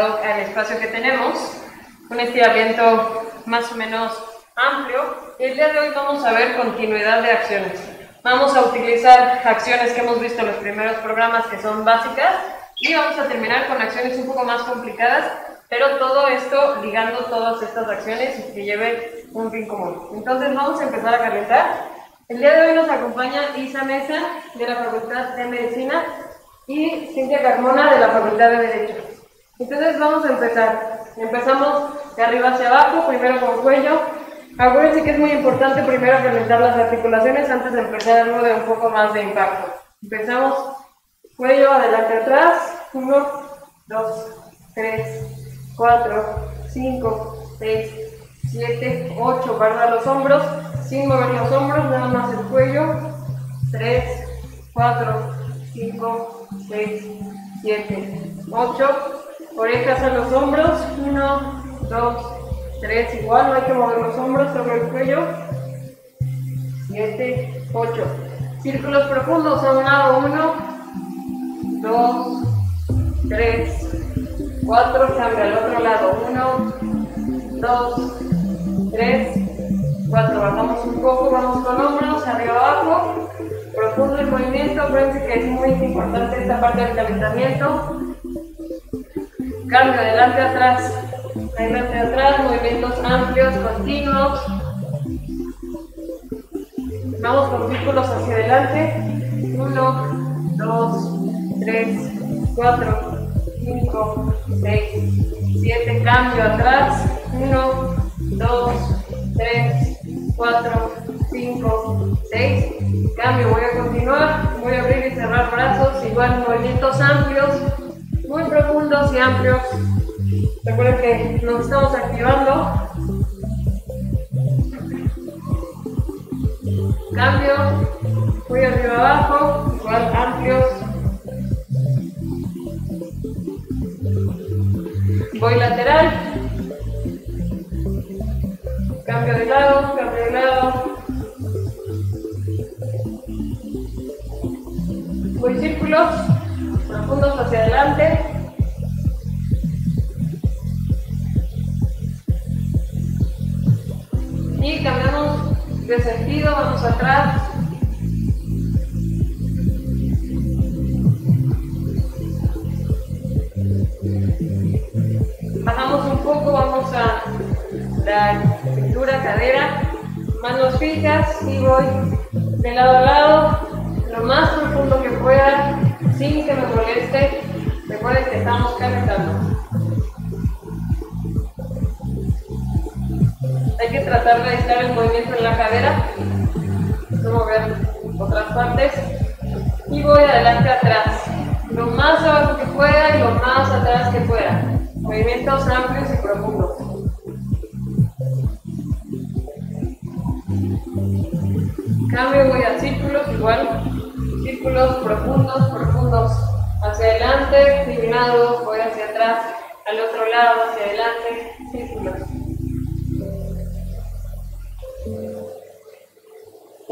al espacio que tenemos. Un estiramiento más o menos amplio. Y el día de hoy vamos a ver continuidad de acciones. Vamos a utilizar acciones que hemos visto en los primeros programas que son básicas y vamos a terminar con acciones un poco más complicadas, pero todo esto ligando todas estas acciones y que lleve un fin común. Entonces vamos a empezar a calentar. El día de hoy nos acompaña Isa Mesa de la Facultad de Medicina y Cintia Carmona de la Facultad de Derecho. Entonces vamos a empezar. Empezamos de arriba hacia abajo, primero con cuello. Acuérdense que es muy importante primero calentar las articulaciones antes de empezar algo de un poco más de impacto. Empezamos cuello adelante atrás. 1, 2, 3, 4, 5, 6, 7, 8. Guarda los hombros sin mover los hombros, nada más el cuello. 3, 4, 5, 6, 7, 8. Orejas a los hombros. 1, 2, 3. Igual, no hay que mover los hombros sobre el cuello. 7, 8. Círculos profundos a un lado. 1, 2, 3, 4. Cambia al otro lado. 1, 2, 3, 4. Bajamos un poco, vamos con hombros, arriba abajo. Profundo el movimiento. Acuérdense que es muy importante esta parte del calentamiento. Cambio adelante atrás. Adelante atrás, movimientos amplios, continuos. Vamos con círculos hacia adelante. 1, 2, 3, 4, 5, 6, 7. Cambio atrás. 1, 2, 3, 4, 5, 6. Cambio, voy a continuar. Voy a abrir y cerrar brazos. Igual movimientos amplios, muy profundos y amplios. Recuerden que nos estamos activando. Cambio, voy arriba abajo.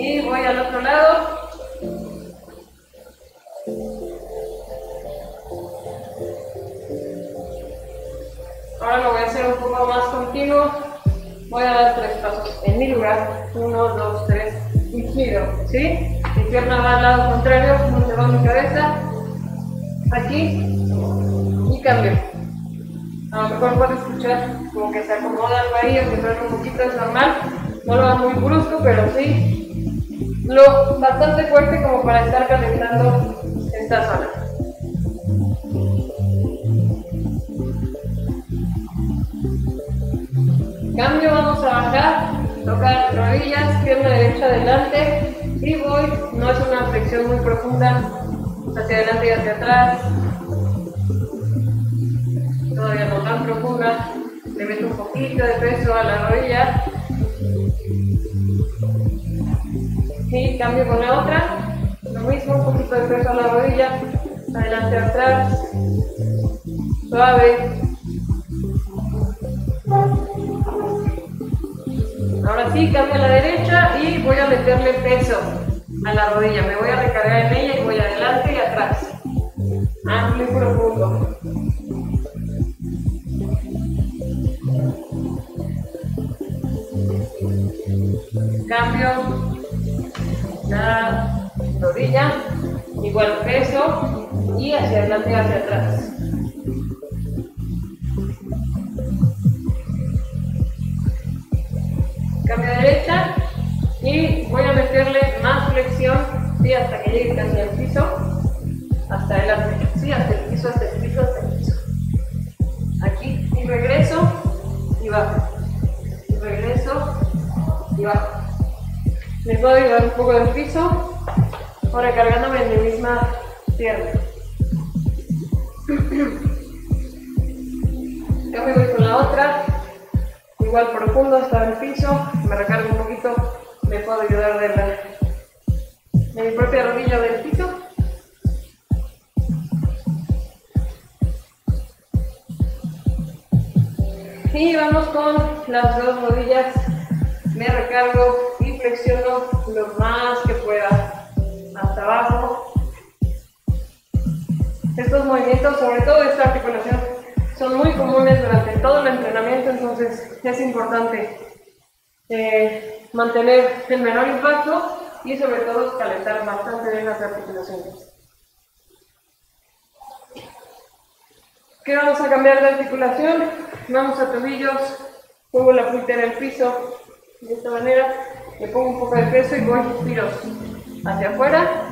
Y voy al otro lado. Ahora lo voy a hacer un poco más continuo. Voy a dar tres pasos en mi lugar. Uno, dos, tres. Y giro. ¿Sí? Mi pierna va al lado contrario, como se va mi cabeza. Aquí. Y cambio. A lo mejor puedo escuchar como que se acomoda algo ahí o que suena un poquito, es normal. No lo hago muy brusco, pero sí lo bastante fuerte como para estar calentando esta zona. Cambio, vamos a bajar, tocar rodillas, pierna derecha adelante y voy, no es una flexión muy profunda, hacia adelante y hacia atrás, todavía no tan profunda, le meto un poquito de peso a la rodilla y cambio con la otra, lo mismo, un poquito de peso a la rodilla, adelante atrás, suave, Ahora sí, cambio a la derecha y voy a meterle peso a la rodilla. Me voy a recargar en ella y voy adelante y atrás. Amplio y profundo. La rodilla, igual peso y hacia adelante y hacia atrás. Cambio derecha y voy a meterle más flexión ¿sí? hasta que llegue casi al piso, hasta adelante, ¿sí? hasta el piso, hasta el piso, hasta el piso. Aquí y regreso y bajo. Me puedo ayudar un poco del piso, ahora cargándome en mi misma pierna. Ya me voy con la otra, igual profundo hasta el piso, me recargo un poquito, me puedo ayudar de, la, de mi propia rodilla del piso. Y vamos con las dos rodillas, me recargo flexiono lo más que pueda hasta abajo. Estos movimientos, sobre todo esta articulación, son muy comunes durante todo el entrenamiento, entonces es importante eh, mantener el menor impacto y sobre todo calentar bastante bien las articulaciones. ¿Qué vamos a cambiar de articulación? Vamos a tobillos, pongo la punta en el piso de esta manera, le pongo un poco de peso y voy giros hacia afuera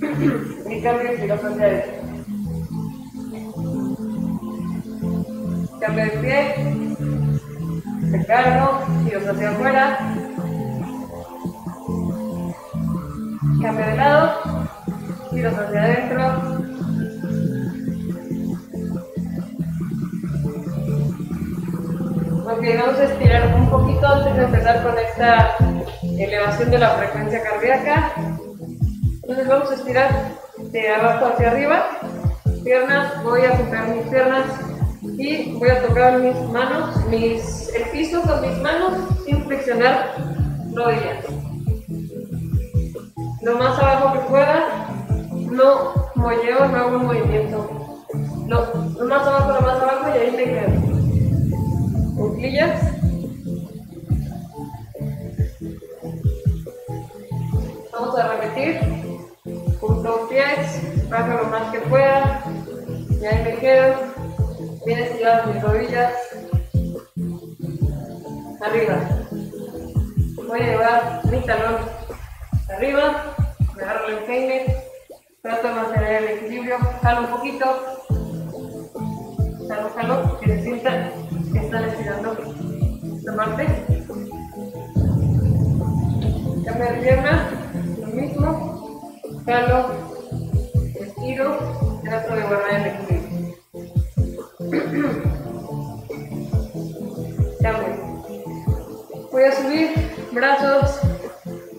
y cambio giros hacia adentro. Cambio de pie. Recargo. Giros hacia afuera. Cambio de lado. Giros hacia adentro. Vamos a estirar un poquito antes de empezar con esta elevación de la frecuencia cardíaca. Entonces vamos a estirar de abajo hacia arriba. Piernas, voy a juntar mis piernas y voy a tocar mis manos, el piso con mis manos sin flexionar rodillas. Lo más abajo que pueda, no molleo, no hago un movimiento. Lo, lo más abajo, lo más abajo y ahí me quedo. Cuclillas. Vamos a repetir. Junto pies, bajo lo más que pueda. Y ahí me quedo. Bien estiradas mis rodillas, arriba. Voy a llevar mi talón arriba, me agarro el empeine, trato de mantener el equilibrio, jalo un poquito, jalo, jalo, que se sienta están estirando esta parte. Cambio de pierna, lo mismo, jalo, estiro, trato de guardar el equilibrio. Voy a subir brazos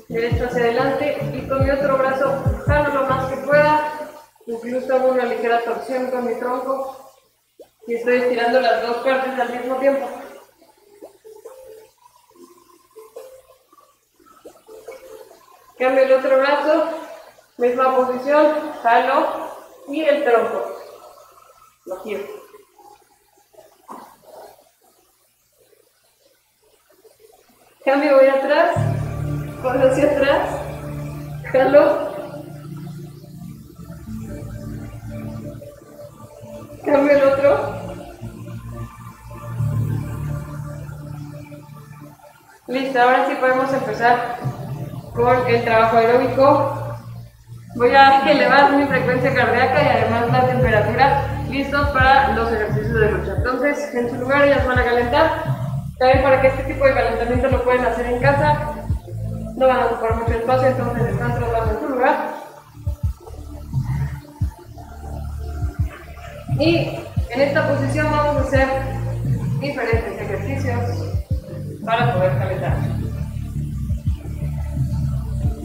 derecho hacia adelante y con mi otro brazo jalo lo más que pueda. Incluso hago una ligera torsión con mi tronco y estoy estirando las dos partes al mismo tiempo. Cambio el otro brazo, misma posición, jalo y el tronco. Lo giro. Cambio, voy atrás, corro hacia atrás, jalo. Cambio el otro. Listo, ahora sí podemos empezar con el trabajo aeróbico. Voy a elevar mi frecuencia cardíaca y además la temperatura listos para los ejercicios de lucha. Entonces, en su lugar se van a calentar. También para que este tipo de calentamiento lo pueden hacer en casa, no van a ocupar mucho espacio, entonces están trasladando en su lugar. Y en esta posición vamos a hacer diferentes ejercicios para poder calentar.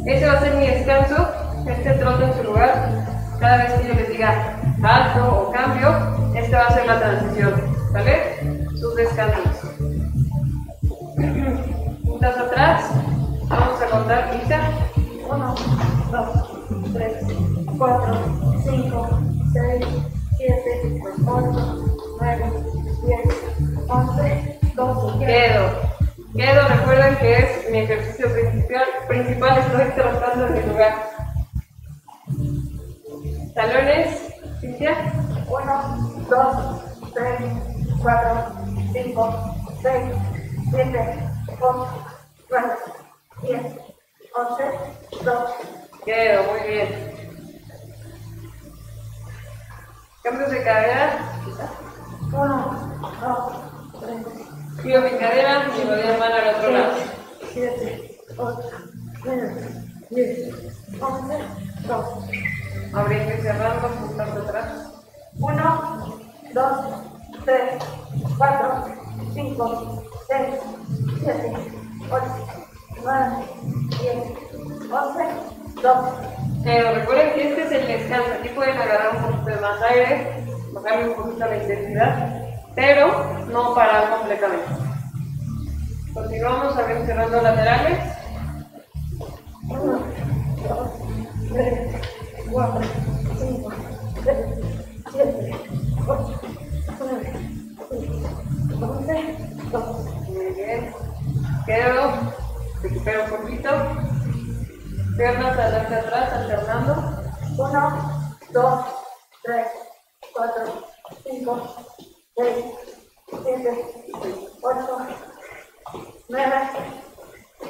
Ese va a ser mi descanso, este trote en su lugar. Cada vez que yo les diga alto o cambio, esta va a ser la transición, ¿vale? Sus descansos. Luisa. 1, 2, 3, 4, 5, 6, 7, 8, 9, 10, 11, 12. Quedo. Quedo, recuerden que es mi ejercicio principal, principal estoy trotando en mi lugar. Talones, Cintia. 1, 2, 3, 4, 5, 6, 7, 8, 9, 10, 11, 12. Quedo, muy bien. Cambios de cadera. 1, 2, 3, Giro mi cadera y voy a mano al otro lado. 7, 8, 9, 10, 11, 12. Abriendo y cerrando, puntando atrás. 1, 2, 3, 4, 5, 6, 7, 8, 9, 10, 11, 12. Pero recuerden que este es el descanso. Aquí pueden agarrar un poquito de más aire, bajarle un poquito la intensidad, pero no parar completamente. Continuamos abriendo cerrando laterales. 1, 2, 3, 4, 5, 6, 7, 8, 9, 10, 11, 12. Muy bien. Quedo, recupero un poquito. Piernas adelante atrás, alternando. 1, 2, 3, 4, 5, 6, 7, 8, 9,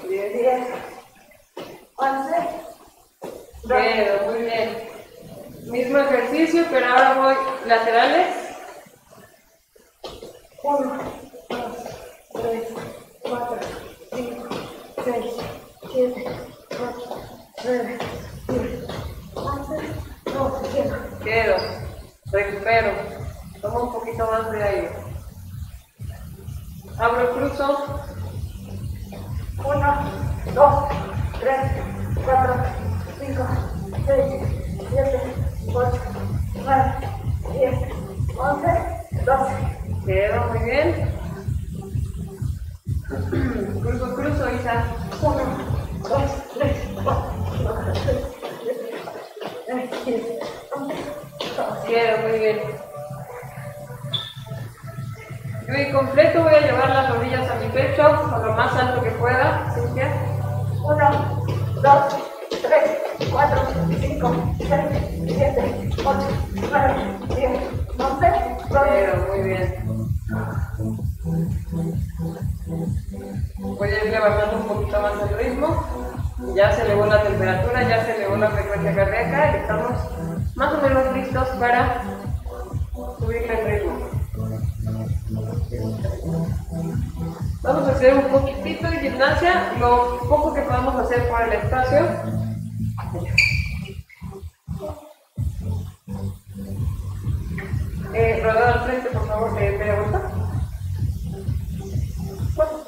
10, 10, 11, 12. Quedo, muy bien. Mismo ejercicio, pero ahora voy laterales. 1, 2, 3, 4, 5, 6, 7, 8, 9, 10, 11, 12. Queda. Quedo, recupero, tomo un poquito más de aire. Abro, cruzo, 1, 2, 3, 4, 5, 6, 7, 8, 9, 10, 11, 12. quedo muy bien. Cruzo, cruzo, Isa. 1, 2, 3, 4, 5, 6, 7, 8, 10, 11, 12. Quedo muy bien. Muy completo, voy a llevar las rodillas a mi pecho, a lo más alto que pueda, Cintia. 1, 2, 3, 4, 5, 6, 7, 8, 9, 10, 11, 12. Quedo muy bien. Voy a ir levantando un poquito más el ritmo. Ya se elevó la temperatura, ya se elevó la frecuencia cardíaca y estamos más o menos listos para subirle el ritmo. Vamos a hacer un poquitito de gimnasia, lo poco que podamos hacer por el espacio. Eh, al frente, por favor, de media vuelta. ¿Cuatro?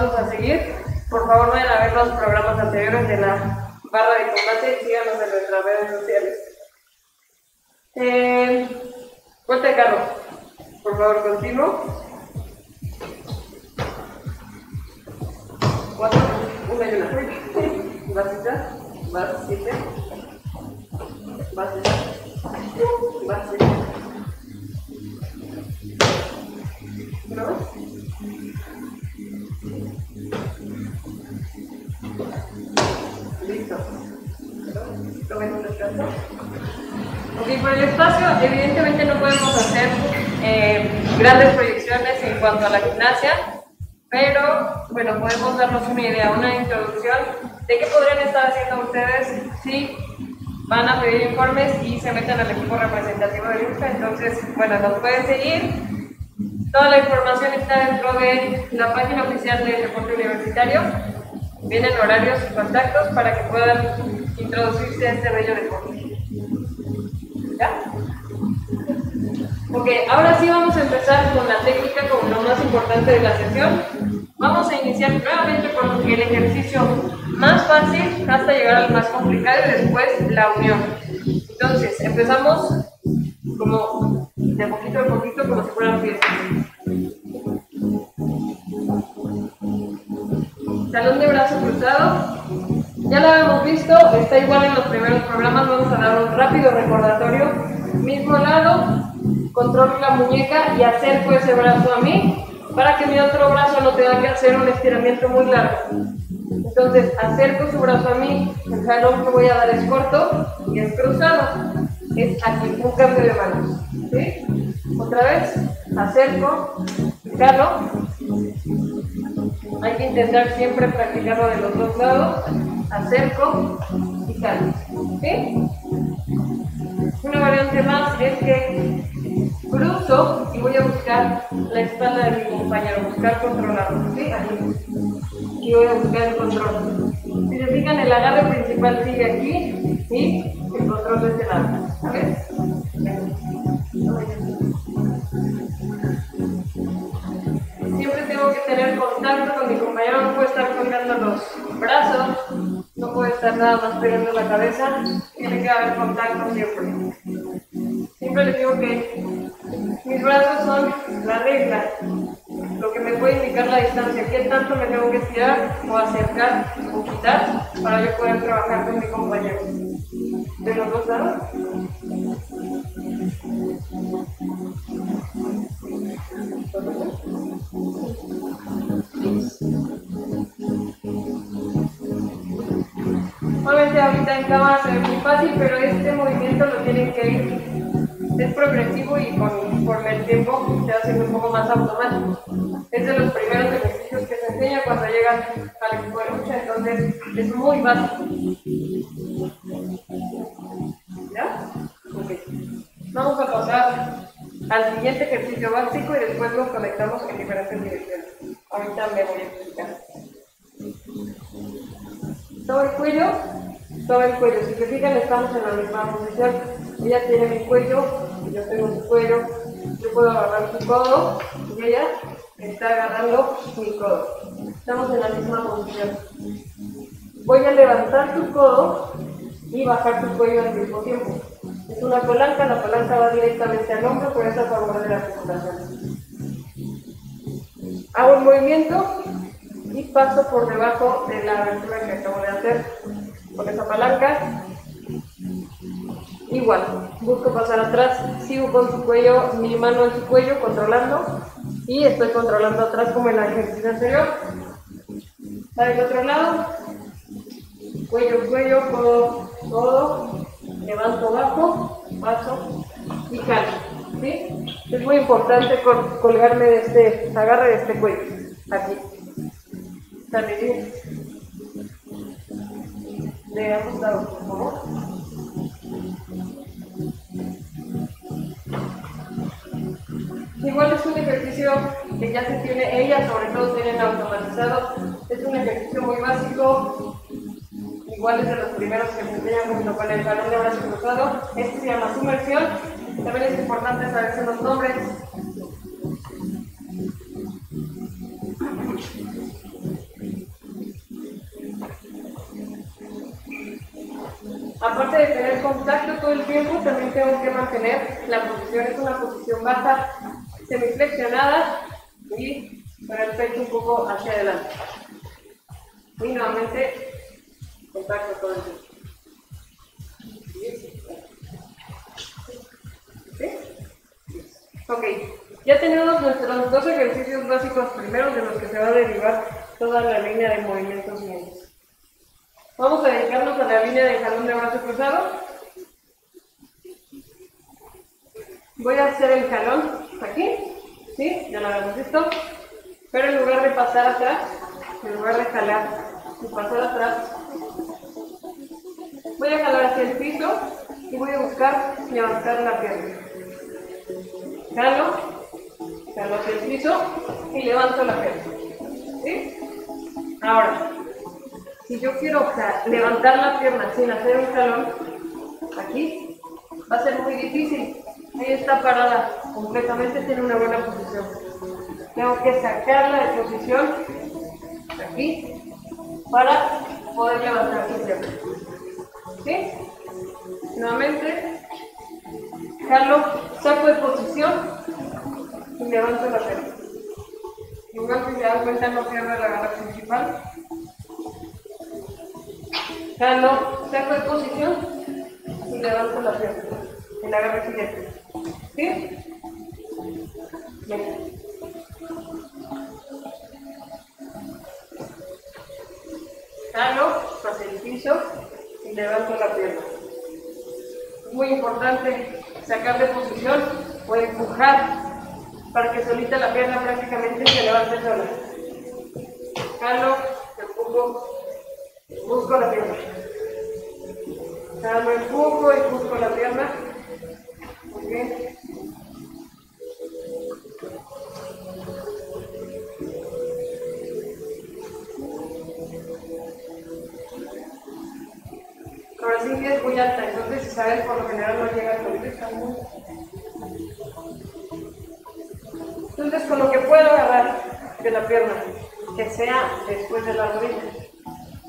Pasos a seguir, por favor vayan a ver los programas anteriores de la barra de combate y síganos en nuestras redes sociales. Eh, vuelta de carro. Por favor, continuo. Cuatro, una y una. Básita, vas, siete, base. Por el espacio, evidentemente no podemos hacer eh, grandes proyecciones en cuanto a la gimnasia, pero bueno, podemos darnos una idea, una introducción de qué podrían estar haciendo ustedes si van a pedir informes y se meten al equipo representativo de INSA. Entonces, bueno, nos pueden seguir. Toda la información está dentro de la página oficial del deporte universitario. Vienen horarios y contactos para que puedan introducirse a este bello deporte. Ok, ahora sí vamos a empezar con la técnica como lo más importante de la sesión. Vamos a iniciar nuevamente con el ejercicio más fácil hasta llegar al más complicado y después la unión. Entonces, empezamos como de poquito a poquito, como si fueran fiestas. Salón de brazo cruzado. Ya lo habíamos visto, está igual en los primeros programas. Vamos a dar un rápido recordatorio. Mismo lado, controlo la muñeca y acerco ese brazo a mí para que mi otro brazo no tenga que hacer un estiramiento muy largo. Entonces acerco su brazo a mí, el jalón que voy a dar es corto y es cruzado. Es aquí, un cambio de manos. ¿sí? Otra vez, acerco, jalo. Hay que intentar siempre practicarlo de los dos lados. Acerco y jalo. ¿sí? Una variante más es que cruzo y voy a buscar la espalda de mi compañero, buscar controlarlo. ¿sí? Aquí y voy a buscar el control. Si se fijan, el agarre principal sigue aquí y el control de este lado. ¿Sabes? Siempre tengo que tener contacto con mi compañero, no puedo estar colgando los brazos, no puedo estar nada más pegando la cabeza, tiene que haber contacto siempre. Siempre les digo que mis brazos son la regla, lo que me puede indicar la distancia, qué tanto me tengo que estirar o acercar o quitar para yo poder trabajar con mi compañero. ¿De los dos lados? Obviamente ahorita en cámara se ve muy fácil, pero este movimiento lo tienen que ir es progresivo y con, el tiempo se hace un poco más automático. Es de los primeros ejercicios que se enseña cuando al equipo de lucha, entonces es muy básico. ¿Ya? Vamos a pasar al siguiente ejercicio básico y después los conectamos en diferentes direcciones. Ahorita me voy a explicar. Todo el cuello, todo el cuello. Si se fijan, estamos en la misma posición. Ella tiene mi cuello, yo tengo su cuello, yo puedo agarrar su codo y ella está agarrando mi codo. Estamos en la misma posición. Voy a levantar su codo y bajar su cuello al mismo tiempo. Es una palanca, la palanca va directamente al hombro, por eso a favor de la articulación. Hago un movimiento y paso por debajo de la abertura que acabo de hacer con esa palanca Igual, busco pasar atrás, sigo con su cuello, mi mano en su cuello, controlando, y estoy controlando atrás como en la ejercicio anterior. Para el otro lado, cuello, cuello, codo, codo, levanto abajo, paso y calmo. ¿sí? Es muy importante colgarme de este, agarre de este cuello, aquí. Sale De ambos lados, por favor. Igual es un ejercicio que ya se tiene, ellas sobre todo tienen automatizado, es un ejercicio muy básico, igual es de los primeros que se enseñan junto con el balón de brazo cruzado, este se llama sumersión, también es importante saberse los nombres. Aparte de tener contacto todo el tiempo, también tengo que mantener la posición, es una posición baja semiflexionada y con el pecho un poco hacia adelante. Y nuevamente contacto todo el tiempo. ¿Sí? Ok, ya tenemos nuestros dos ejercicios básicos primeros de los que se va a derivar toda la línea de movimientos medios. Vamos a dedicarnos a la línea de jalón de brazo cruzado. Voy a hacer el jalón aquí, ¿sí? Ya lo habíamos visto. Pero en lugar de pasar atrás, en lugar de jalar y pasar atrás, voy a jalar hacia el piso y voy a buscar levantar la pierna. Jalo, jalo hacia el piso y levanto la pierna. ¿Sí? Ahora, si yo quiero levantar la pierna sin hacer un jalón, aquí, va a ser muy difícil. Ahí está parada completamente, tiene una buena posición. Tengo que sacarla de posición aquí para poder levantar la pierna. ¿Sí? Nuevamente, jalo, saco de posición y levanto la pierna. Igual si se dan cuenta no pierdo la garra principal. Jalo, saco de posición y levanto la pierna. En la garra siguiente. ¿Sí? Bien. Jalo hacia el piso y levanto la pierna. Es muy importante sacar de posición o empujar para que solita la pierna prácticamente se levante sola. Jalo, empujo, busco la pierna. Jalo, empujo y busco la pierna. Muy bien. Ahora es muy alta, entonces Isabel por lo general no llega al muy... Entonces con lo que puedo agarrar de la pierna, que sea después de la rodilla.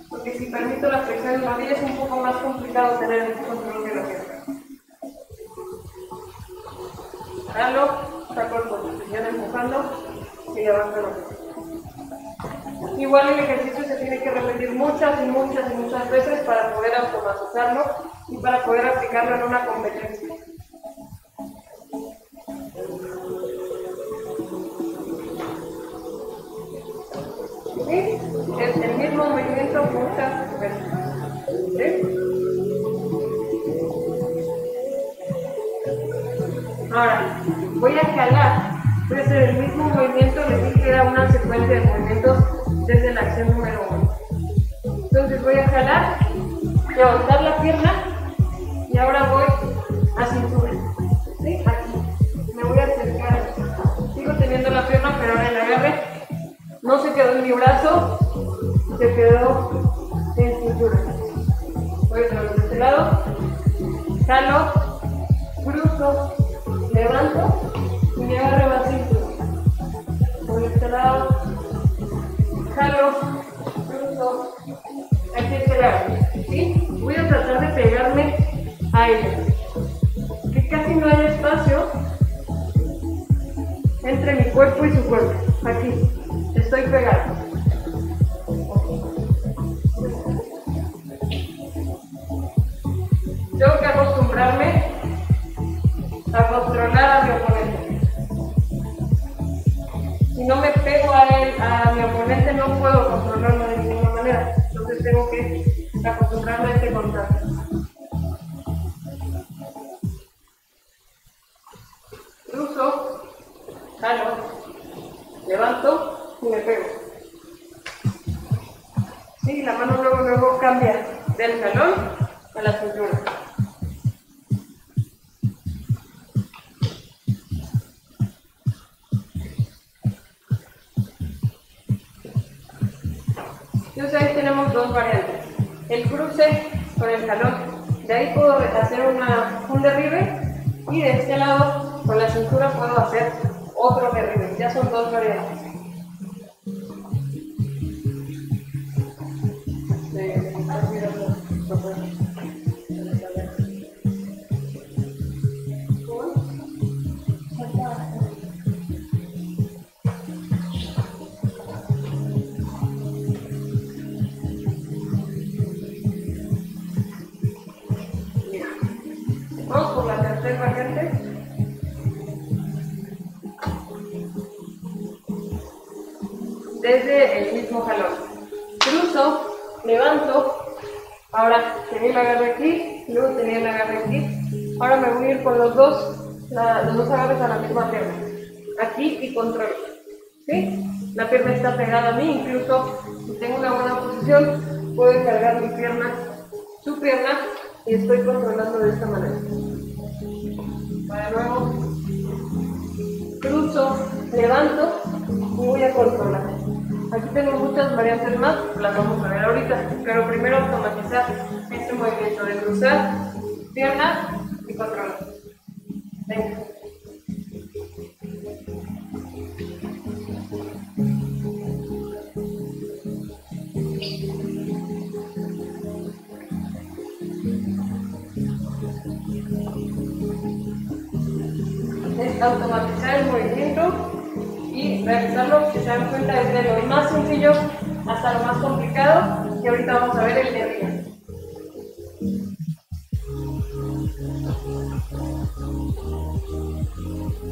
Porque si permito la flexión de la rodilla es un poco más complicado tener el control de la pierna. Jalo, saco el posición empujando y levanto la pierna. Igual el ejercicio tiene que repetir muchas y muchas y muchas veces para poder automatizarlo y para poder aplicarlo en una levanto y me agarro cintura. Por este lado, jalo, cruzo, aquí este lado. ¿sí? Voy a tratar de pegarme a ella. Que casi no hay espacio entre mi cuerpo y su cuerpo. Aquí, estoy pegado. Tengo que acostumbrarme a controlar a mi oponente. Si no me pego a él, a mi oponente, no puedo controlarlo de ninguna manera. Entonces tengo que acostumbrarme a este contacto. Cruzo, jalo, levanto y me pego. Sí, la mano luego, luego cambia del jalón a la cintura. Entonces tenemos dos variantes. El cruce con el jalón. De ahí puedo hacer una, un derribe y de este lado con la cintura puedo hacer otro derribe. Ya son dos variantes. A mí, incluso si tengo una buena posición, puedo cargar mi pierna, su pierna, y estoy controlando de esta manera. Para nuevo, cruzo, levanto y voy a controlar. Aquí tengo muchas variantes más, las vamos a ver ahorita, pero primero automatizar este movimiento de cruzar, pierna y controlar. Venga. Automatizar el movimiento y realizarlo, que se dan cuenta, desde lo más sencillo hasta lo más complicado. Y ahorita vamos a ver el de arriba.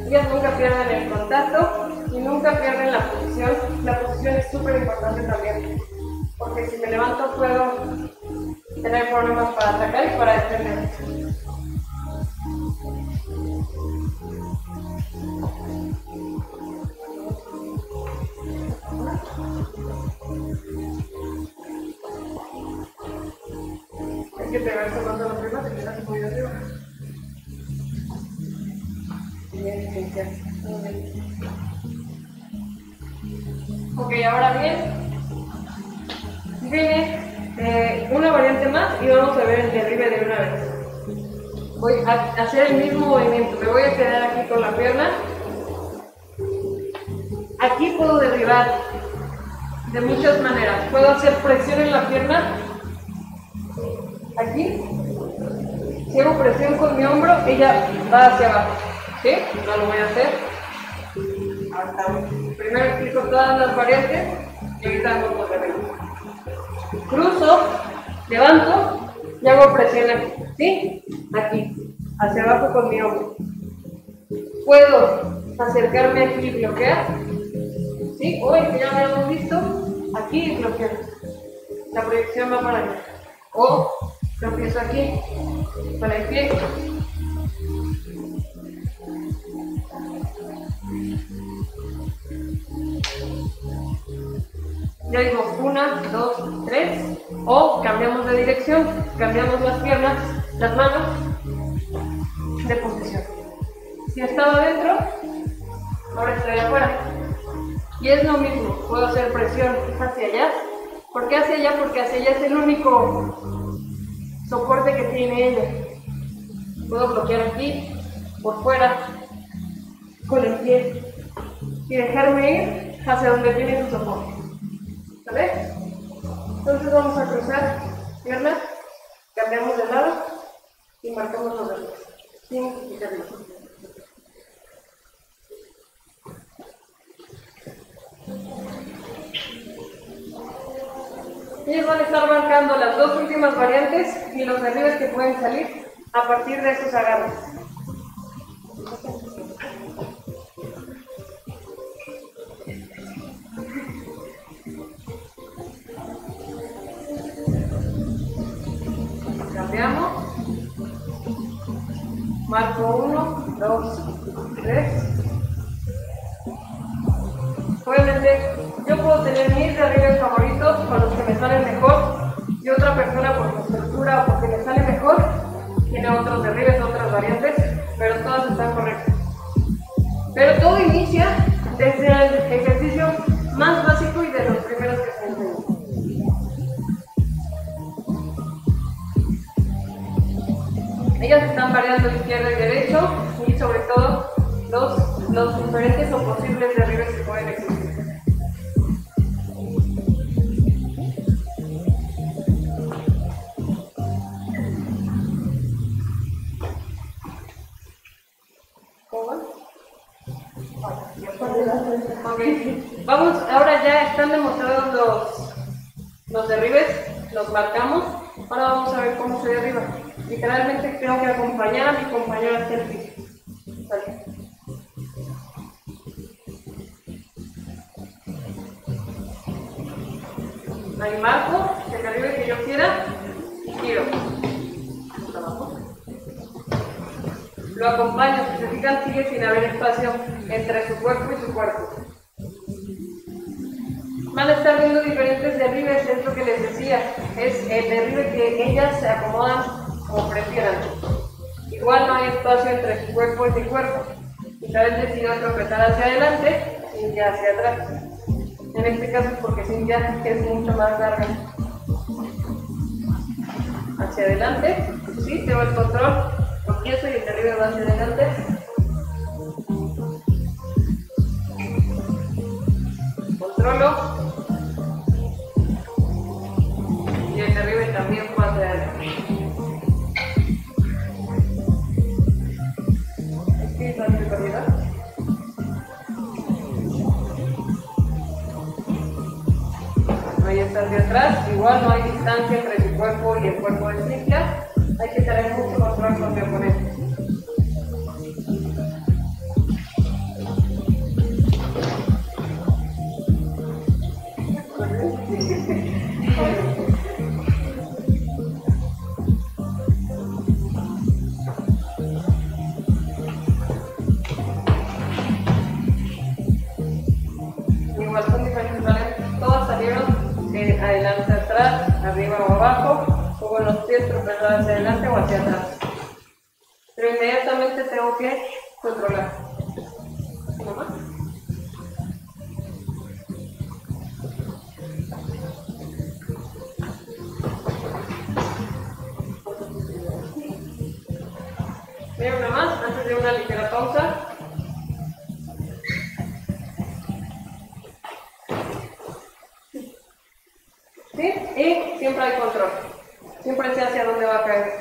Ellas nunca pierden el contacto y nunca pierden la posición. La posición es súper importante también, porque si me levanto puedo tener problemas para atacar y para defender. Que pegarse más a la prima, te quedas muy arriba. Bien, bien, Ok, ahora bien, viene eh, una variante más y vamos a ver el derribe de una vez. Voy a hacer el mismo movimiento, me voy a quedar aquí con la pierna. Aquí puedo derribar de muchas maneras. Puedo hacer presión en la pierna. Aquí. Si hago presión con mi hombro, ella va hacia abajo. ¿Sí? No lo voy a hacer. Hasta primero explico todas las variantes y ahorita hago por Cruzo, levanto y hago presión aquí. ¿Sí? Aquí. Hacia abajo con mi hombro. Puedo acercarme aquí y bloquear ¿sí? El que ya habíamos visto, aquí bloquear. La proyección va para allá. O lo empiezo aquí, para el pie. Ya digo, una, dos, tres. O cambiamos de dirección, cambiamos las piernas, las manos de posición. Si estaba adentro, ahora estoy afuera. Y es lo mismo, puedo hacer presión hacia allá. ¿Por qué hacia allá? Porque hacia allá es el único soporte que tiene ella. Puedo bloquear aquí, por fuera, con el pie y dejarme ir hacia donde tiene su soporte. ¿Sabes? Entonces vamos a cruzar piernas, cambiamos de lado y marcamos los dedos sin. Ellos van a estar marcando las dos últimas variantes y los derribes que pueden salir a partir de esos agarres. Cambiamos. Marco 1, 2, 3. Puedo tener mis derribes favoritos con los que me salen mejor y otra persona por su estructura o porque me sale mejor tiene otros derribes, otras variantes, pero todas están correctas. Pero todo inicia desde el ejercicio más básico y de los primeros que se enseñan. Ellas están variando izquierdo y derecho y sobre todo los, los diferentes o posibles derribes que pueden existir. Fijan, sigue sin haber espacio entre su cuerpo y su cuerpo. Van a estar viendo diferentes derribes, es lo que les decía. Es el derribe que ellas se acomodan como prefieran. Igual no hay espacio entre su cuerpo y su cuerpo. Y vez decidido tropetar hacia adelante ya hacia atrás. En este caso es porque Cintia es mucho más larga. Hacia adelante, sí, tengo el control, empiezo y el derribe va hacia adelante. Controlo. Y el derribe también va hacia adelante. ¿Qué es la Ahí está hacia atrás, igual no hay distancia entre su cuerpo y el cuerpo de Cintia. Hay que tener mucho control con mi oponente. Igual son diferentes variantes, todas salieron de adelante atrás, arriba o abajo, los pies tropezar hacia adelante o hacia atrás. Pero inmediatamente tengo que controlar. ¿No más? Mira una más, antes de una ligera pausa. ¿Sí? Y siempre hay control. Siempre sé hacia dónde va a caer.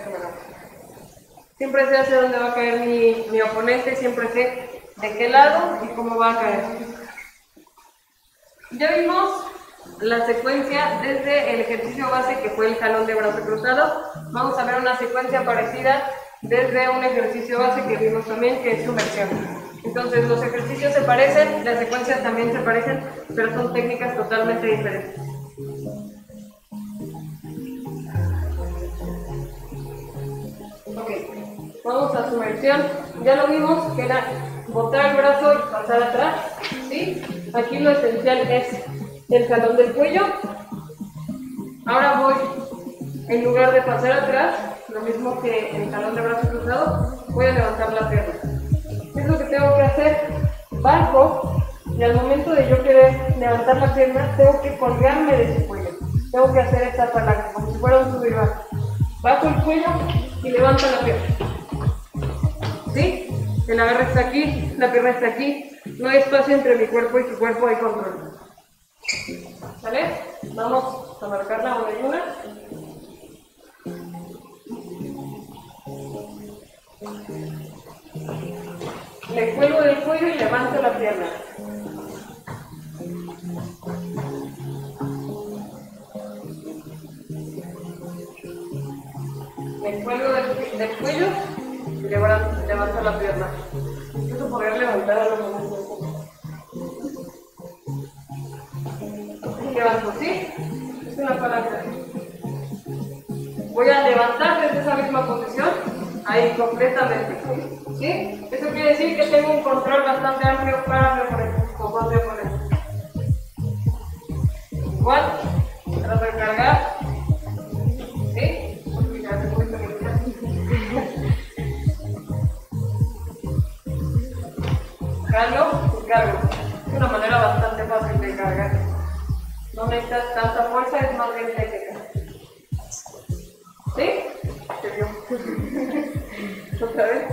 Siempre sé dónde va a caer mi, mi oponente, siempre sé de qué lado y cómo va a caer. Ya vimos la secuencia desde el ejercicio base que fue el jalón de brazo cruzado. Vamos a ver una secuencia parecida desde un ejercicio base que vimos también que es sumersión. Entonces los ejercicios se parecen, las secuencias también se parecen, pero son técnicas totalmente diferentes. Ok, vamos a sumersión. Ya lo vimos que era botar el brazo y pasar atrás. ¿sí? Aquí lo esencial es el jalón del cuello. Ahora voy, en lugar de pasar atrás, lo mismo que el jalón de brazo cruzado, voy a levantar la pierna. ¿Qué es lo que tengo que hacer? Bajo y al momento de yo querer levantar la pierna, tengo que colgarme de su cuello. Tengo que hacer esta palanca, como si fuera un subir bajo. Bajo el cuello y levanto la pierna. ¿Sí? El agarre está aquí, la pierna está aquí. No hay espacio entre mi cuerpo y su cuerpo, hay control. ¿Vale? Vamos a marcarla una y. Me cuelgo del cuello y levanto la pierna. Me cuelgo del cuello y levanto, levanto la pierna. Incluso poder levantar a los momentos. Levanto, ¿sí? Es una palanca. Voy a levantar desde esa misma posición, ahí completamente. ¿Sí? Eso quiere decir que tengo un control bastante amplio para o con. Igual, trato de cargar. ¿Sí? Jalo y cargo. Es una manera bastante fácil de cargar. No necesitas tanta fuerza, es más bien técnica. ¿Sí? Vio. ¿Otra vez?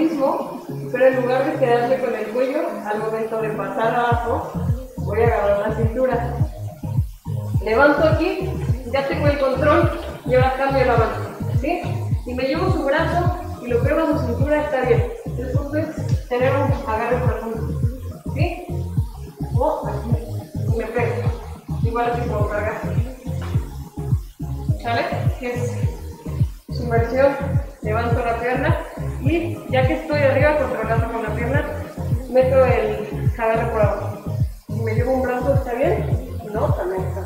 Mismo, pero en lugar de quedarme con el cuello, al momento de pasar abajo, voy a agarrar la cintura. Levanto aquí, ya tengo el control y ahora cambio la mano. ¿sí? Y me llevo su brazo y lo pego a su cintura, está bien. Entonces, tener un agarre profundo. ¿Sí? O aquí, y me pego. Igual así como cargar. ¿Sale? Es sumersión, levanto la pierna ya que estoy arriba controlando con la pierna, meto el agarre por abajo. Si me llevo un brazo, ¿está bien? No, también está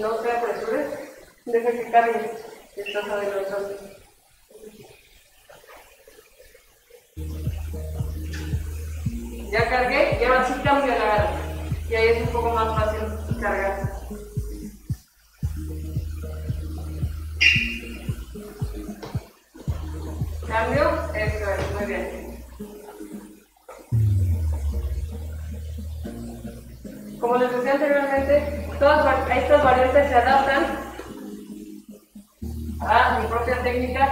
no te apresures, deja que cargue, estás adelantando. Ya cargué y ahora sí cambio la gana. Y ahí es un poco más fácil cargar. Todas estas variantes se adaptan a mi propia técnica,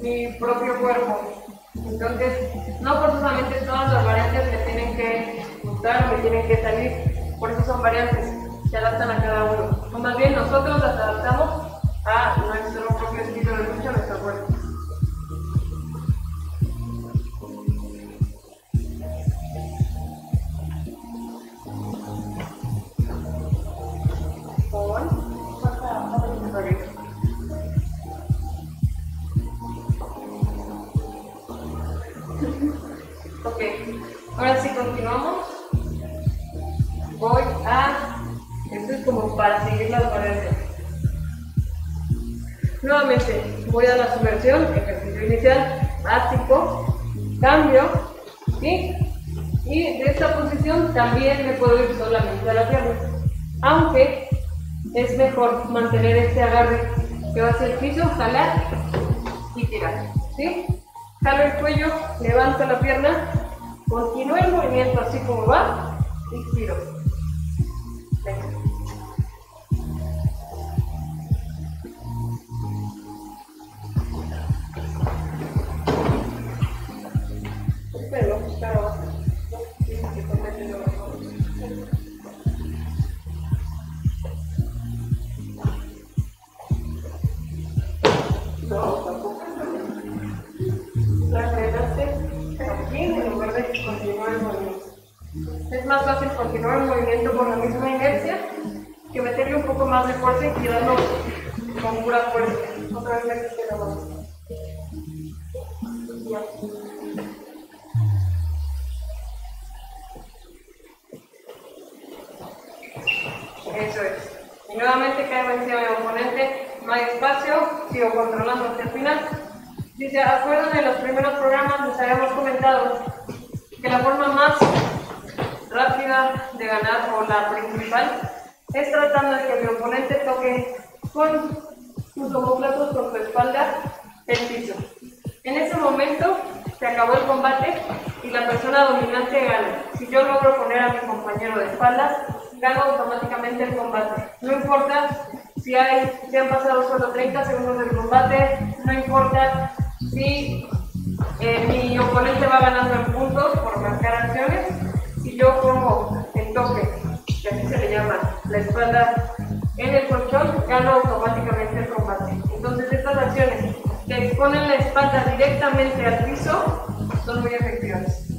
mi propio cuerpo. Entonces, no forzosamente todas las variantes me tienen que gustar o me tienen que salir, por eso son variantes, se adaptan a cada uno. O más bien nosotros las adaptamos a nuestro mantener este agarre que va hacia el piso, jalar y tirar, ¿sí? Jalo el cuello, levanto la pierna, continúo el movimiento así como va y tiro. Un poco más el combate. No importa si, hay, si han pasado solo 30 segundos del combate, no importa si eh, mi oponente va ganando en puntos por marcar acciones, si yo pongo el toque, que así se le llama, la espalda en el colchón, gano automáticamente el combate. Entonces estas acciones que exponen la espalda directamente al piso son muy efectivas.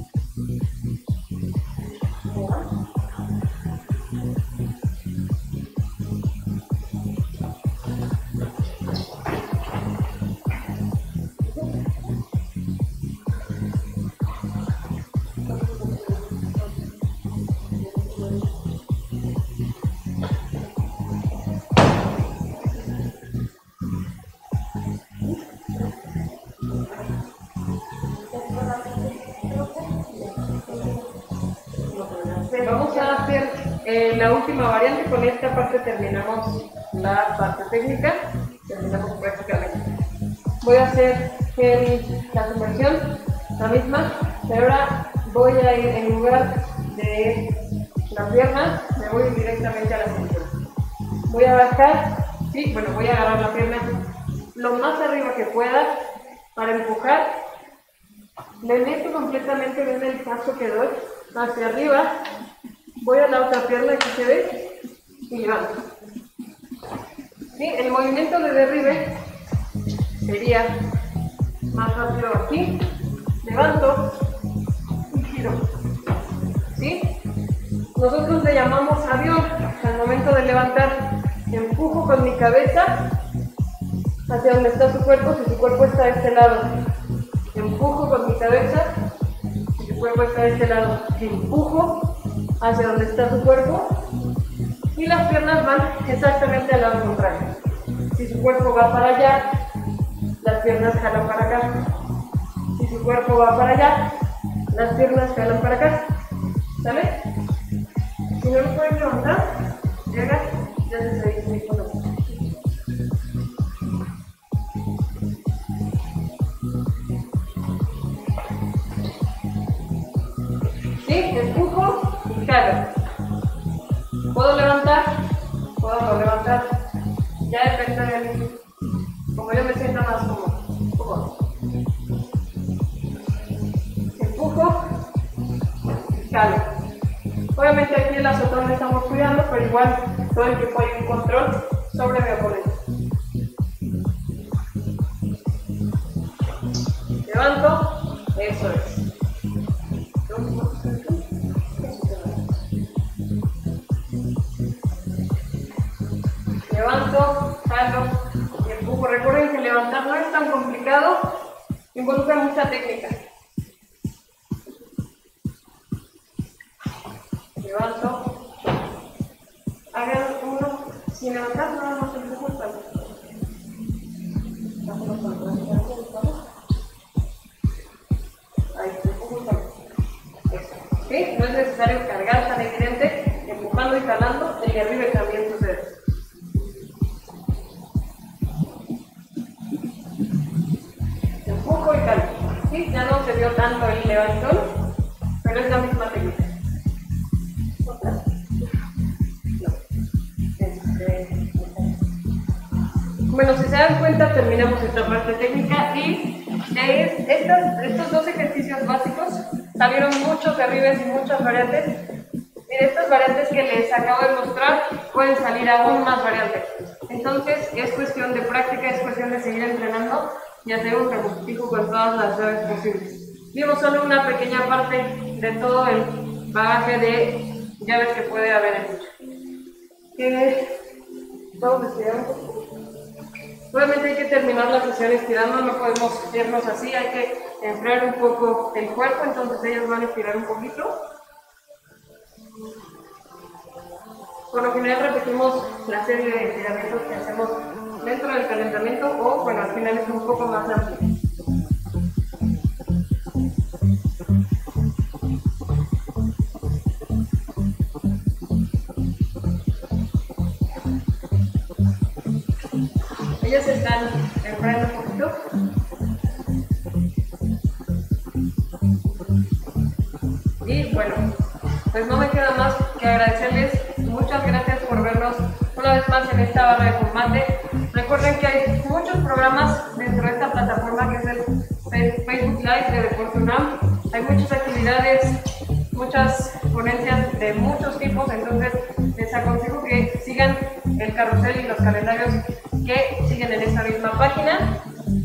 La última variante, con esta parte terminamos la parte técnica, terminamos prácticamente. Voy a hacer la sumersión, la misma, pero ahora voy a ir en lugar de la pierna, me voy directamente a la cintura. Voy a bajar, sí, bueno, voy a agarrar la pierna lo más arriba que pueda para empujar me meto completamente en el paso que doy hacia arriba, voy a la otra pierna que se ve y levanto. El movimiento de derribe sería más rápido aquí, levanto y giro. ¿Sí? Nosotros le llamamos avión al momento de levantar. Empujo con mi cabeza hacia donde está su cuerpo, si su cuerpo está de este lado. Empujo con mi cabeza, si su cuerpo está de este lado. Empujo hacia donde está su cuerpo y las piernas van exactamente al lado contrario. Si su cuerpo va para allá, las piernas jalan para acá. Si su cuerpo va para allá, las piernas jalan para acá. ¿Sale? Si no lo pueden levantar, llega y haces ahí Empujo jalo. ¿Puedo levantar? Puedo no levantar. Ya depende de mí. Como yo me siento más cómodo. Empujo y jalo. Obviamente aquí el azotón lo estamos cuidando, pero igual todo el tiempo hay un control sobre mi oponente. Levanto, eso es. Y empujo. Recuerden que levantar no es tan complicado, involucra mucha técnica. levanto, hagan uno sin levantar con todas las llaves posibles. Vimos solo una pequeña parte de todo el bagaje de llaves que puede haber en lucha. Vamos a un poco. Obviamente hay que terminar la sesión estirando, no podemos irnos así, hay que enfriar un poco el cuerpo, entonces ellos van a estirar un poquito. Por lo general repetimos la serie de estiramientos que hacemos dentro del calentamiento o, bueno, al final es un poco más amplio. Ellos están enfriando un poquito. Y bueno, pues no me queda más que agradecerles. Muchas gracias por vernos una vez más en esta barra de combate. Recuerden que hay muchos programas dentro de esta plataforma que es el Facebook Live de Deporte UNAM. Hay muchas actividades, muchas ponencias de muchos tipos, entonces les aconsejo que sigan el carrusel y los calendarios que siguen en esta misma página.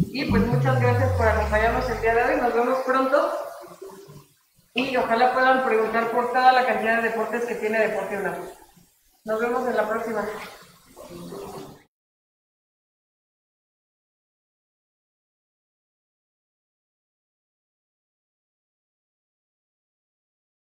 Y pues muchas gracias por acompañarnos el día de hoy. Nos vemos pronto. Y ojalá puedan preguntar por toda la cantidad de deportes que tiene Deporte UNAM. Nos vemos en la próxima.